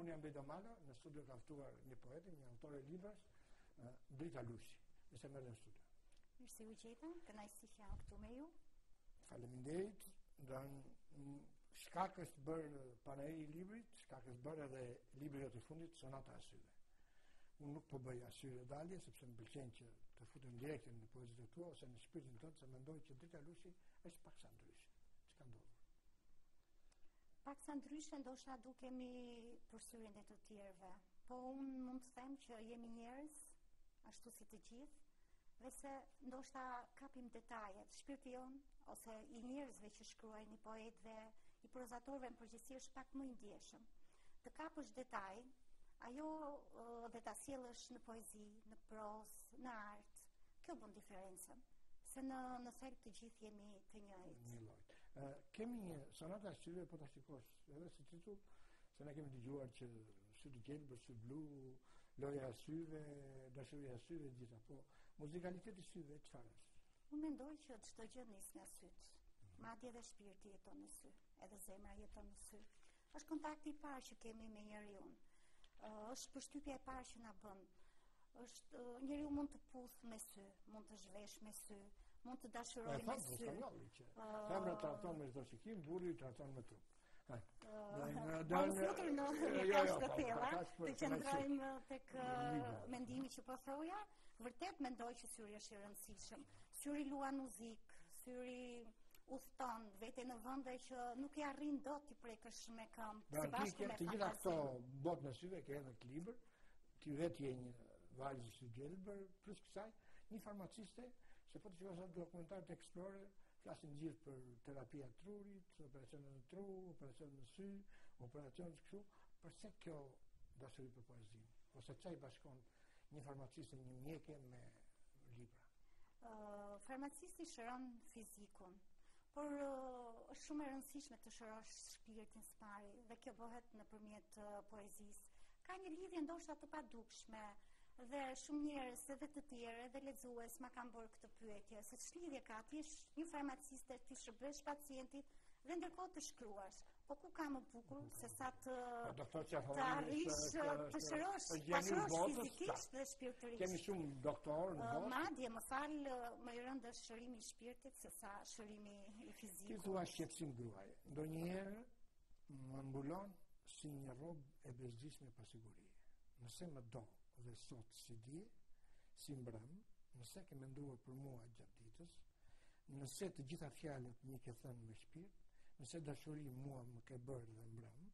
Unë jam Bejda Malo, në studio kam ftuar një poete, një autore librash, Drita Lushi, mirë se erdhe në studio. Mirë se ju gjeta, kënaqësi që këtu me ju. Faleminderit, dhe ne shkas është bërë panairi i librit, shkas është bërë edhe libri yt i fundit, Sonata e syve. Unë nuk po bëj as hyrje dalje, sepse më pëlqen që të futem direkt e në poezitë e tua, ose në shpirtin tënd, se mendoj që Drita Lushi është paksa ndryshe, ç'ka ndodhur. Paksa ndryshe ndoshta dukemi për syrin e të tjerëve, po unë mund të them që jemi njerëz, ashtu si të gjithë, dhe se ndoshta kapim detajet, shpirti jonë, ose i njerëzve që shkruajnë, i poetëve, i prozatorëve në përgjithësi është pak më i ndjeshëm. Të kapësh detaje dhe t'i sjellësh në poezi, në prozë, në art, kjo bën diferencën, se ne në thelb të gjithë jemi të njëjtë. Një lloj. Kemi një sonata e syve, po ta shikosh edhe si titull, se ne kemi dëgjuar që sy të gjelbër, sy blu, loja e syve, dashuria e syve, të gjitha, po muzikaliteti i syve, çfarë është? Unë mendoj që çdo gjë nis nga sytë, madje dhe shpirti jeton në sy, edhe zemra jeton në sy, Është kontakti i parë që kemi me njeriun. Është përshtypja e parë që na bën. Është njeriu mund të puthë me sy, mund të zhveshë me sy, mund të dashurojë me sy. Femra tradhton me çdo shikim, burri tradhton me trup. Po, s'do hyjmë në kaq thella, të qëndrojmë tek mendimi që po thoja, Vërtet mendoj që syri është i rëndësishëm. Syri luan muzikë, syri udhëton vete në vende që nuk i arrin dot ti prekësh me këmbë pra, së bashku me të gjitha këto botën e syve ke edhe në libër ti vetë je një vajzë sygjelbër plus kësaj një farmaciste se po të shikosh dokumentarët te Explorer flasin gjithë për terapi të trurit operacion në tru operacion në sy operacion kështu përse kjo dashuri për poezinë ose ça i bashkon një farmaciste, një mjeke me libra. Farmacisti shëron fizikun, por është shumë e rëndësishme të shërosh shpirtin së pari dhe kjo bëhet nëpërmjet poezisë. Ka një lidhje ndoshta të padukshme dhe shumë njerëz edhe të tjerë dhe lexues ma kanë bërë këtë pyetje, se ç'lidhje ka të jesh një farmaciste t'i shërbesh pacientit dhe ndërkohë të shkruash. Po ku ka më bukur sesa të po, të arrish të shërosh, të shërosh fizikisht dhe shpirtërisht. Kemi shumë doktorë në botë. Madje më fal më i rëndë është shërimi i shpirtit sesa shërimi i fizikut. Ti thua shqetësim gruaje. Ndonjëherë më mbulon si një rrobe e bezdisshme pasiguria. Nëse më do dhe sot si dje, si mbrëm, nëse ke menduar për mua gjatë ditës, Nëse të gjitha fjalët më ke thënë me shpirt, nëse dashuri mua më ke bërë dhe mbrëmë,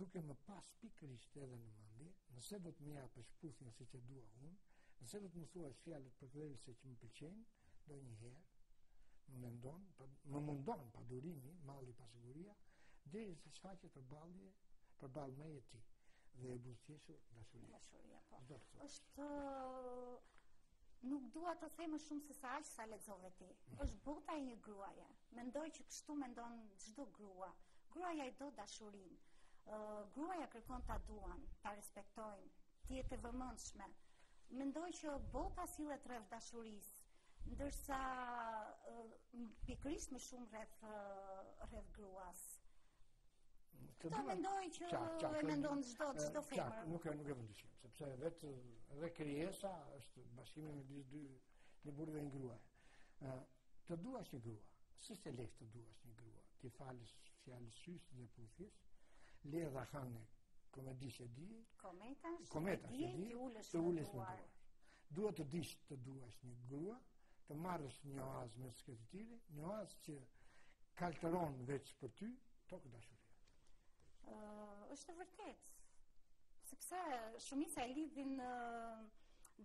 duke më pas pikërisht edhe në mendje, nëse do të më japësh puthjen siç e dua unë, nëse do të më thuash fjalët përkëdhelëse që më pëlqejnë, ndonjëherë më mendon, më mundon padurimi, malli, pasiguria, derisa shfaqet përballje, përballë meje ti, dhe e buzëqeshur dashuria. Dashuria, po. Dërëtë. është Nuk dua të them më shumë se sa aq sa lexove ti. Është bota e një gruaje. Mendoj që kështu mendon çdo grua. Gruaja e do dashurinë. Uh, gruaja kërkon ta duan, ta respektojnë, të jetë e vëmendshme. Mendoj që bota sillet rreth dashurisë, ndërsa uh, pikërisht më shumë rreth uh, rreth gruas. Të Pra mendoj që e mendon çdo çdo femër. Nuk e nuk e mundim, sepse vetë edhe krijesa është bashkimi midis dy një burrë dhe një gruaje. Ë të duash një grua, si s'është e lehtë të duash një grua, t'i falësh fjalë sysh dhe puthjes, ledha, hënë, komedi s'e di, kometa, kometa s'e di, të ulësh me duar. Duhet të dish të duash një grua, të marrësh një oaz mes shkretëtire, një oaz që kaltëron veç për ty, tokë dashurie. Uh, është e vërtetë, sepse shumica e lidhin uh,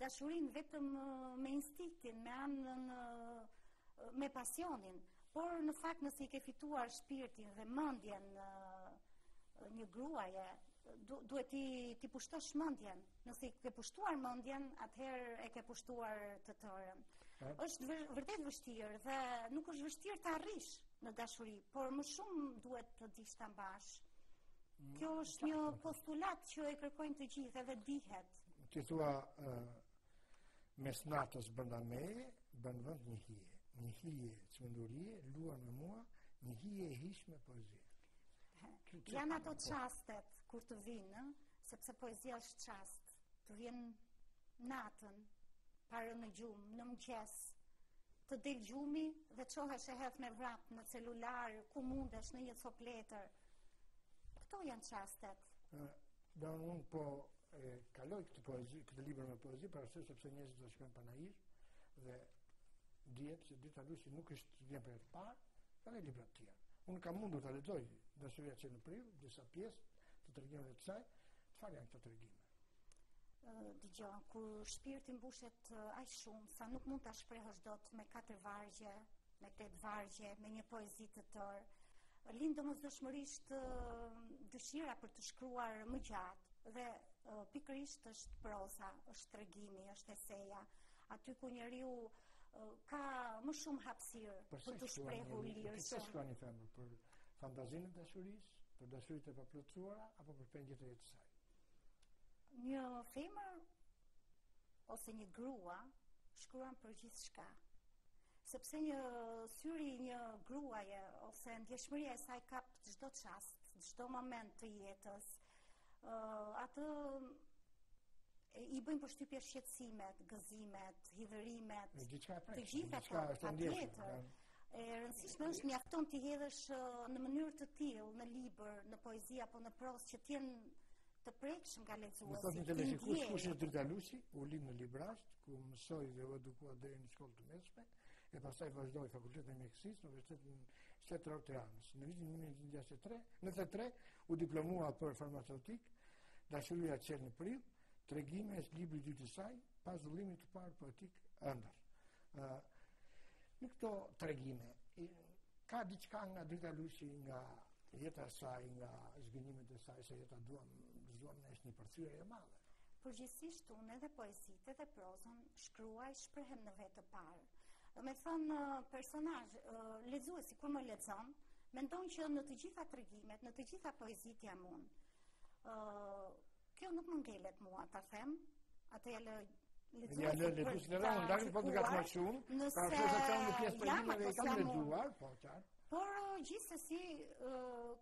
dashurinë vetëm uh, me instinktin, me anën, uh, me pasionin, por në fakt nëse i ke fituar shpirtin dhe mendjen uh, një gruaje, duhet t'i, t'i pushtosh mendjen. Nëse i ke pushtuar mendjen, atëherë e ke pushtuar të tërën. Është vërtet vështirë dhe nuk është vështirë ta arrish në dashuri, por më shumë duhet të dish ta mbash. Mm, Kjo është një postulat që e kërkojnë të gjithë edhe dihet. Ti thua mes natës brenda meje bën vend një hije. Një hije çmendurie luan me mua, një hije e hijshme poezi. Janë ato çastet kur të vijnë, sepse poezia është çast, të vjen natën, pa rënë në gjumë, në mëngjes, të del gjumi dhe çohesh e hedh me vrap në celular, ku mundesh në një copë letër. Këto janë çastet. Pra unë po e kaloj këtë poezi, këtë libër me poezi, për arsye sepse njerëzit do shkojnë panair dhe dihet që Vita Llusi nuk është se vjen për herë të parë, ka dhe libra të tjerë. Unë kam mundur të lexoj Dashuria çel në prill, disa pjesë të tregimeve të kësaj, çfarë janë këto tregime. Dëgjo, kur shpirti mbushet aq shumë sa nuk mund ta shprehësh dot me katër vargje, me tetë vargje, me një poezi të tërë, lind domosdoshmërisht dëshira për të shkruar më gjatë dhe pikërisht është proza, është tregimi, është eseja, aty ku njeriu ka më shumë hapësirë për t'u shprehur lirë. Përse shkruan një femër për fantazinë e dashurisë, për dashuritë e paplotësuara apo për pengjet e jetës së saj? Një femër ose një grua shkruan për gjithçka. Sepse një syri i një gruaje ose ndjeshmëria e saj kap çdo çast, çdo moment të jetës, uh, atë i bëjnë përshtypje shqetësimet, gëzimet, hidhërimet, të gjitha të gjitha të gjitha të gjitha E rëndësishme është mjafton t'i hedhësh në mënyrë të tillë në libër, në poezi apo në prozë që të jenë të prekshëm nga lexuesi. Do të thotë se kush kush është Drita Lushi, u lind në Librazhd, ku mësoi dhe u edukua deri në shkollë të mesme, e pastaj vazhdoi fakultetin e mjekësisë në Universitetin Shtetëror të Tiranës. Në vitin 1983, në 83, U diplomua për farmaceutik, dashuria çel në prill, tregime është libri i dytë i saj, pas vëllimit të parë poetik ëndër. Ë në këto tregime ka diçka nga Drita Lushi nga jeta e saj, nga zhgënjimet e saj, se jeta duam, s'duam ne është një përthyerje e madhe. Përgjithësisht unë edhe poezitë dhe prozën i shkruaj shprehem në vetë të parë. Domethënë personazh, lexuesi, kur më lexon, Mendon që në të gjitha tregimet, në të gjitha poezitë jam unë. Ë kjo nuk më ngelet mua ta them. Atë ia lë Nëse ia lë lexuesit në rrugë, ndaj po të gat më shumë. Nëse pra, është ato në pjesë për një vit të lexuar, po çfarë? Por gjithsesi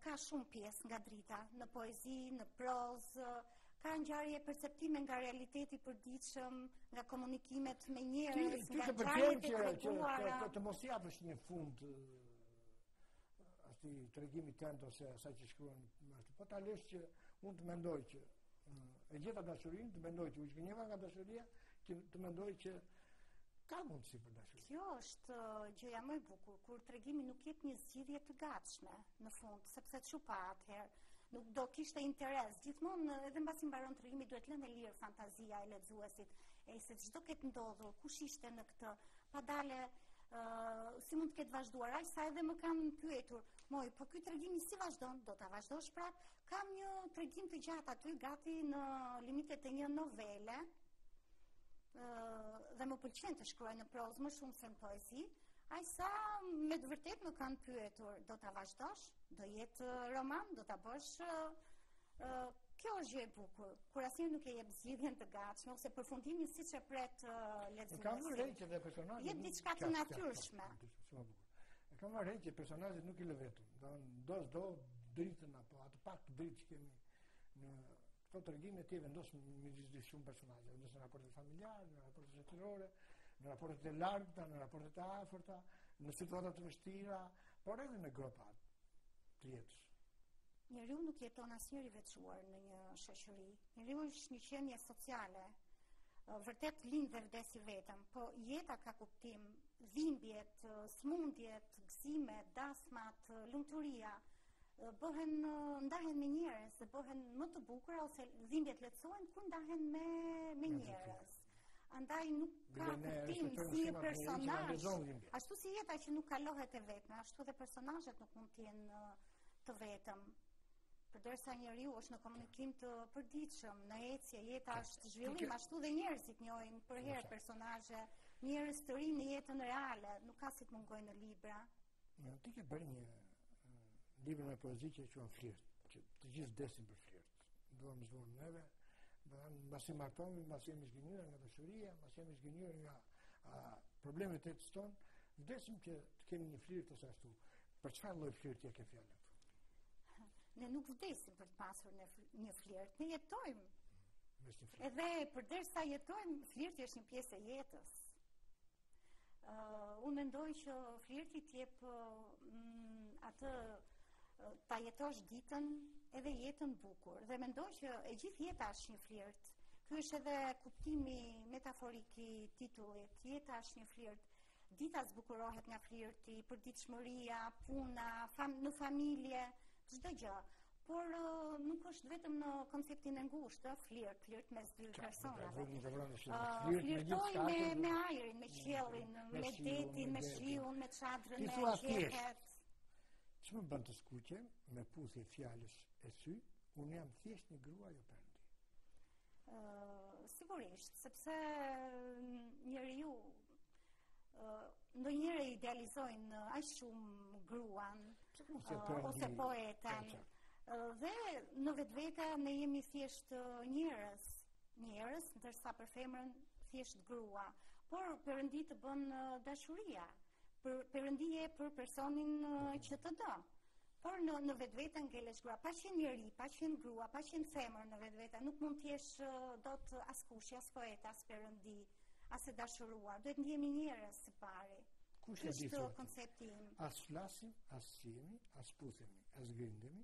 ka shumë pjesë nga drita në poezi, në prozë, ka ngjarje perceptime nga realiteti i përditshëm, nga komunikimet me njerëz, nga ngjarjet e treguara. Ti të mos japësh një fund atij tregimit tënd ose asaj që shkruan më ashtu. Po ta lesh që unë të mendoj që e gjeta dashurinë, të mendoj që u zhgënjeva nga dashuria, që të mendoj që ka mundësi për dashuri. Kjo është gjëja më e bukur, kur tregimi nuk jep një zgjidhje të gatshme në fund, sepse ç'u pa atëherë, nuk do kishte interes. Gjithmonë edhe mbasi mbaron tregimi duhet lënë e lirë fantazia e lexuesit, e se ç'do ketë ndodhur, kush ishte në këtë pa dale si mund të ketë vazhduar aq sa edhe më kanë pyetur moj po ky tregimi si vazhdon do ta vazhdosh prap kam një tregim të gjatë aty gati në limitet e një novele dhe më pëlqen të shkruaj në prozë më shumë se në poezi aq sa me të vërtetë më kanë pyetur do ta vazhdosh do jetë roman do ta bësh Kjo është gjë e bukur, kur asnjëherë nuk e jep zgjidhjen të gatshme ose përfundimin siç e pret lexuesi. Kam vënë re që dhe personazhi. Jep diçka të natyrshme. Shumë bukur. E kam vënë re që personazhet nuk i lë vetëm. Do të thotë dritën apo atë pak dritë që kemi në këto tregime ti vendos me gjithë shumë personazhe, vendos në raportet familjare, në raportet shoqërore, në raportet e largëta, në raportet e afërta, në situata të vështira, por edhe në gropat e jetës. Njeriu nuk jeton asnjëherë i veçuar në një shoqëri. Njeriu është një qenie sociale. Vërtet lind dhe vdes i vetëm, po jeta ka kuptim, dhimbjet, smundjet, gëzimet, dasmat, lumturia, bëhen ndahen me njerëz, dhe bëhen më të bukura ose dhimbjet lehtësohen kur ndahen me me njerëz. Andaj nuk ka kuptim asnjë personazh. Ashtu si jeta që nuk kalohet e vetme, ashtu dhe personazhet nuk mund të jenë të vetëm. Përderisa njeriu është në komunikim të përditshëm, në ecje, jeta është zhvillim, ashtu dhe njerëzit njohin përherë personazhe, njerëz të rinj në jetën reale, nuk ka si të mungojnë në libra. Ti ke bërë një libër me poezi që e quan flirt, që të gjithë vdesim për flirt. Dua them zgjon neve, do të mbasi martohemi, mbasi jemi zhgënjyer nga dashuria, mbasi jemi zhgënjyer nga a, problemet e jetës tonë, vdesim që të kemi një flirt ose ashtu. Për çfarë lloj flirti e ke fjalën? Ne nuk vdesim për të pasur një, një flirt, ne jetojmë. Edhe përderisa jetojmë, flirti është një pjesë e jetës. Uh, unë mendoj që flirti të jep mm, atë ta jetosh ditën edhe jetën bukur dhe mendoj që e gjithë jeta është një flirt. Ky është edhe kuptimi metaforik i titullit. Jeta është një flirt. Dita zbukurohet nga flirti, përditshmëria, puna, fam në familje, çdo gjë. Por nuk është vetëm në konceptin e ngushtë, ë flirt, flirt mes dy personave. Flirtoj me me ajrin, me qiellin, me detin, me shiun, me çadrën, me qiellin. Që më bën të skuqem, me puthje fjalësh e sy, unë jam thjesht një grua jo perëndi. Sigurisht, sepse njeriu Ndonjëherë e idealizojnë aq shumë gruan, ose poeten, dhe në vetvete ne jemi thjesht njerëz, njerëz, ndërsa për femrën thjesht grua, por perëndi të bën dashuria, perëndi je për personin që të do. Por në në vetvete ngelesh grua, pa qenë njeri, pa qenë grua, pa qenë femër në vetvete, nuk mund të jesh dot askush, as poete, as perëndi, as e dashuruar. Duhet ndihemi njerëz së pari. Kush e di fjalën? Koncepti im. As flasim, as shihemi, as puthemi, as grindemi,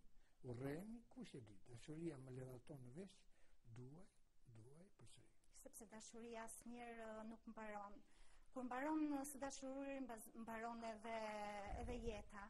urrehemi, kush e di? Dashuria më ledhaton në vesh, duaj, duaj përsëri. Sepse dashuria asnjëherë nuk mbaron. Kur mbaron së dashururi, mbaron edhe edhe jeta.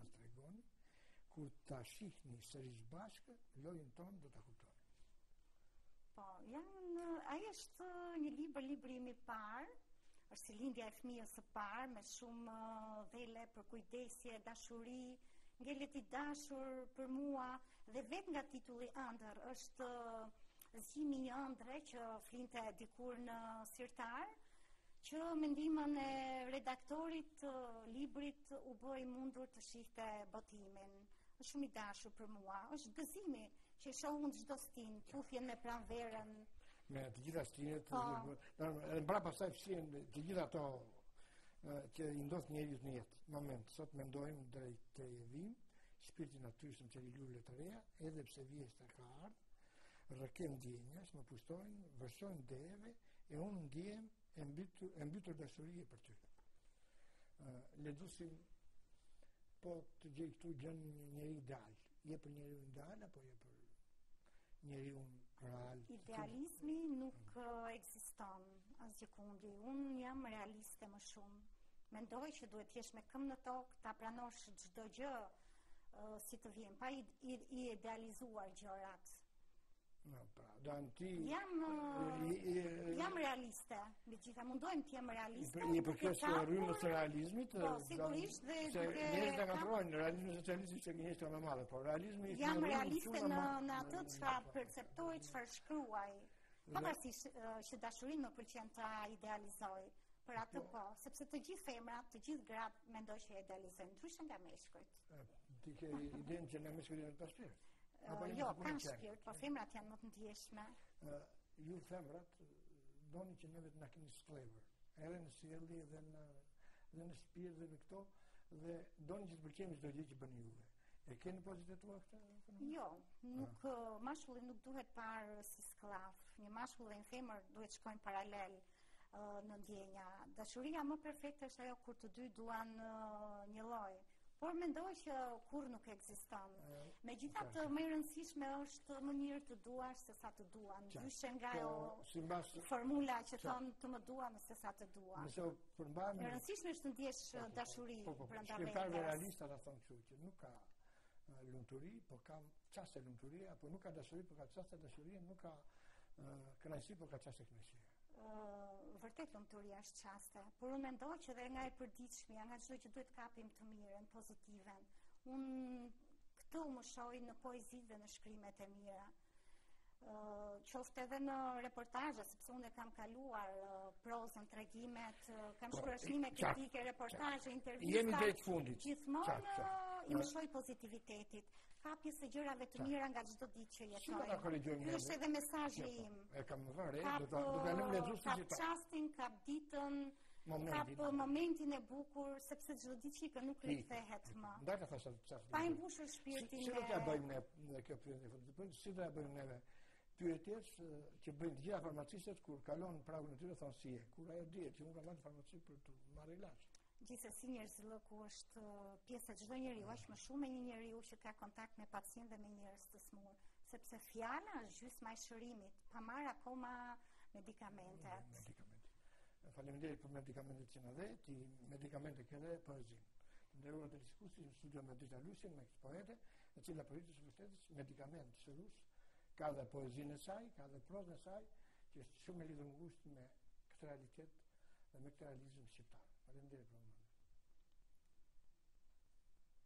Më tregoni, kur ta shihemi sërish bashkë, lojën tonë do ta kujtoni. Po, janë, ai është një libër, libri i mi parë, është si lindja e fëmijës së parë, me shumë uh, dhele përkujdesje, dashuri, ngelet i dashur për mua, dhe vetë nga titulli Andërr, është uh, zgjimi i një ëndrre që flinte dikur në sirtar, që me ndihmën e redaktorit të librit u bë i mundur të shihte botimin. Është shumë i dashur për mua. Është gëzimi që e shoh në çdo stinë, puthjen me pranverën. Me të gjitha stinët, po. edhe mbrapa pastaj fshihen të gjitha ato që i ndodh njeriut në jetë. Moment, sot mendojmë drejt të vim, shpirti natyrshëm çel lule të reja, edhe pse vjeshta ka ardhur rrëke ndjenjash, më pushtojnë, vërshojnë dejeve, e unë ndihem e mbytur, e mbytur dashurie për ty. Uh, Lexuesi im, po të gjej këtu gjen një njeri ideal, je për njeriun ideal, apo je për njeriun real. Idealizmi të... nuk mm. uh, ekziston asgjëkundi, unë jam realiste më shumë. Mendoj që duhet të jesh me këmbë në tokë, ta pranosh çdo gjë, uh, si të vjen, pa i, i, i idealizuar gjërat. Në pra, do në ti... Jam, jam realiste, me të gjitha, mundohem të jem realiste. Je për këtë rrymë të realizmit... Po, sigurisht dhe... Se njështë të katrojnë, realizmi socialist që njështë të me madhe, po realizmi... Jam realiste në, në atë çfarë perceptoj, çfarë shkruaj. Pavarësisht që dashurinë më pëlqen ta idealizoj, për atë po, sepse të gjithë femrat, të gjithë gratë mendoj që e idealizojnë ndryshe nga meshkujt. Ti ke idenë që meshkujt janë pa shpirt? Apo jo, kanë shpirt, po femrat janë më të ndjeshme. Ju femrat doni që neve të na keni skllevër, edhe në sjellje dhe në dhe në shpirt dhe në këto dhe doni që të pëlqejmë çdo gjë që bëni ju. E keni pozitë tuaj këtë? Jo, nuk ah. mashkulli nuk duhet parë si skllav. Një mashkull dhe një femër duhet shkojnë paralel. Uh, në ndjenja. Dashuria më perfekte është ajo kur të dy duan njëlloj. Por mendoj që kur nuk ekziston. Megjithatë më e rëndësishme është më mirë të duash se sa të duan. Ndryshe nga ajo formula që thonë të më duan se sa të dua. Nëse përmbanë... Më e rëndësishme është të ndjesh dashuri për ndavejnë. Shkrimtarët realistë thonë që nuk ka lumturi, po ka çaste lumturie, apo nuk ka dashuri, po ka çaste dashurie, nuk ka kënaqësi, po ka çaste kënaqësie. Ëh, vërtet lumturia është çaste, por unë mendoj që dhe nga e përditshmja, nga çdo gjë duhet të kapim të mirën, pozitiven. Unë kësaj i mëshoj në poezi dhe në shkrimet e mia. Ëh, qoftë edhe në reportazhe, sepse unë kam kaluar prozën, tregimet, kam po, shkruar shënime kritike, reportazhe, intervista. Jemi drejt fundit. Gjithmonë i mëshoj pozitivitetit. Kapjes së gjërave të mira nga çdo ditë që jetoj. Shumë ta korrigjojmë. Ky është edhe mesazhi im. E kam vënë re, do ta do ta lëmë lexues të gjithë. Kap çastin, kap ditën, momentin. Kap momentin e bukur sepse çdo ditë që ikën nuk rikthehet më. Ndaj ka thashë çfarë. Pa mbushur shpirtin. Si do ta bëjmë ne në kjo pyetje fund? Po si do ta bëjmë ne pyetjes që bëjnë të gjitha farmacistët kur kalon pragun e tyre thonë si je. Kur ajo dihet që unë kam ardhur në farmaci për të marrë ilaç. Gjithsesi njerëzillëku është uh, pjesë e çdo njeriu, aq më shumë një njeriu që ka kontakt me pacientë dhe me njerëz të smur, sepse fjala është gjysma e shërimit, pa marrë akoma uh, medikamentet. Medikamentet. Faleminderit për medikamentet që na dhe, ti medikamentet edhe poezinë. Të nderuar teleshikues, ishim në studio me Dita Lusin, me këtë poete, e cila për rritës vështetës, medikament shërues, ka dhe poezinë e saj, ka dhe prozën e saj, që është shumë e lidhur ngushtë me këtë realitet dhe me këtë realizm shqiptar. Faleminderit për vëmendjen.